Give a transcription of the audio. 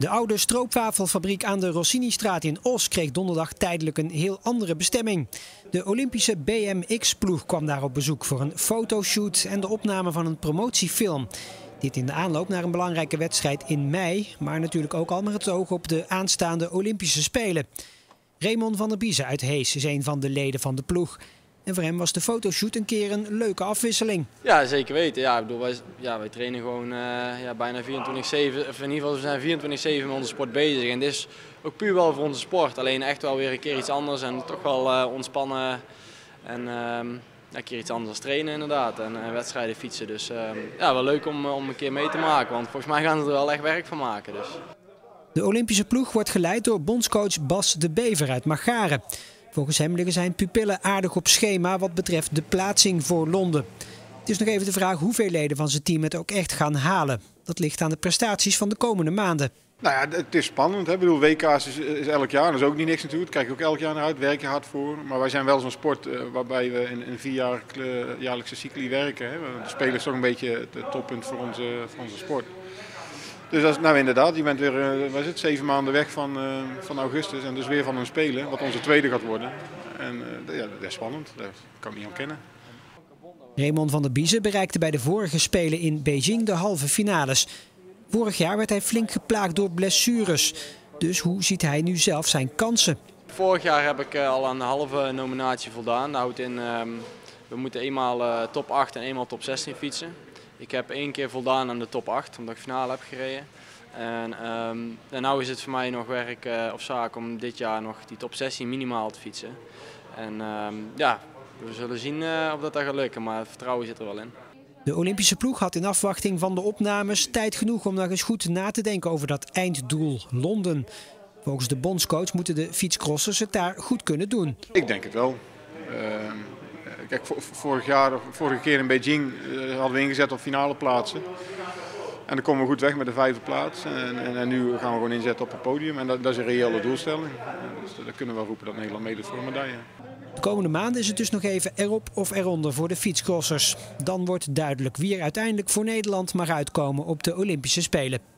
De oude stroopwafelfabriek aan de Rossinistraat in Os kreeg donderdag tijdelijk een heel andere bestemming. De Olympische BMX-ploeg kwam daar op bezoek voor een fotoshoot en de opname van een promotiefilm. Dit in de aanloop naar een belangrijke wedstrijd in mei, maar natuurlijk ook al met het oog op de aanstaande Olympische Spelen. Raymond van der Biezen uit Hees is een van de leden van de ploeg. En voor hem was de fotoshoot een keer een leuke afwisseling. Ja, zeker weten. Ja, ik bedoel, wij, ja, wij trainen gewoon uh, ja, bijna 24-7. Of in ieder geval, we zijn 24-7 met onze sport bezig. En dit is ook puur wel voor onze sport. Alleen echt wel weer een keer iets anders en toch wel uh, ontspannen. En uh, een keer iets anders trainen inderdaad. En, en wedstrijden fietsen. Dus ehm, ja, wel leuk om, om een keer mee te maken. Want volgens mij gaan ze er wel echt werk van maken. Dus. De Olympische ploeg wordt geleid door bondscoach Bas de Bever uit Magaren. Volgens hem liggen zijn pupillen aardig op schema wat betreft de plaatsing voor Londen. Het is nog even de vraag hoeveel leden van zijn team het ook echt gaan halen. Dat ligt aan de prestaties van de komende maanden. Nou ja, het is spannend. Hè? Ik bedoel, WK's is, is, elk jaar, dat is ook niet niks natuurlijk. Daar kijk ook elk jaar naar uit, werk je hard voor. Maar wij zijn wel zo'n sport uh, waarbij we in een vierjaarlijkse cycli werken. Hè? De spelen is toch een beetje het toppunt voor onze, voor onze sport. Dus dat is, nou inderdaad, je bent weer uh, het, zeven maanden weg van, uh, van augustus en dus weer van een spelen, wat onze tweede gaat worden. En uh, ja, dat is spannend, dat kan ik niet ontkennen. Raymond van der Biezen bereikte bij de vorige Spelen in Beijing de halve finales. Vorig jaar werd hij flink geplaagd door blessures. Dus hoe ziet hij nu zelf zijn kansen? Vorig jaar heb ik al aan de halve nominatie voldaan. Dat houdt in, um, we moeten eenmaal top 8 en eenmaal top 16 fietsen. Ik heb één keer voldaan aan de top 8, omdat ik finale heb gereden. En, um, en nu is het voor mij nog werk uh, of zaak om dit jaar nog die top 16 minimaal te fietsen. En um, ja, we zullen zien uh, of dat, dat gaat lukken, maar het vertrouwen zit er wel in. De Olympische ploeg had in afwachting van de opnames tijd genoeg om nog eens goed na te denken over dat einddoel Londen. Volgens de bondscoach moeten de fietscrossers het daar goed kunnen doen. Ik denk het wel. Uh, Kijk, vorig jaar, vorige keer in Beijing uh, hadden we ingezet op finale plaatsen. En dan komen we goed weg met de vijfde plaats. En, en, nu gaan we gewoon inzetten op het podium. En dat, dat is een reële doelstelling. Dus dan kunnen we roepen dat Nederland meedoet voor een medaille. De komende maanden is het dus nog even erop of eronder voor de fietscrossers. Dan wordt duidelijk wie er uiteindelijk voor Nederland mag uitkomen op de Olympische Spelen.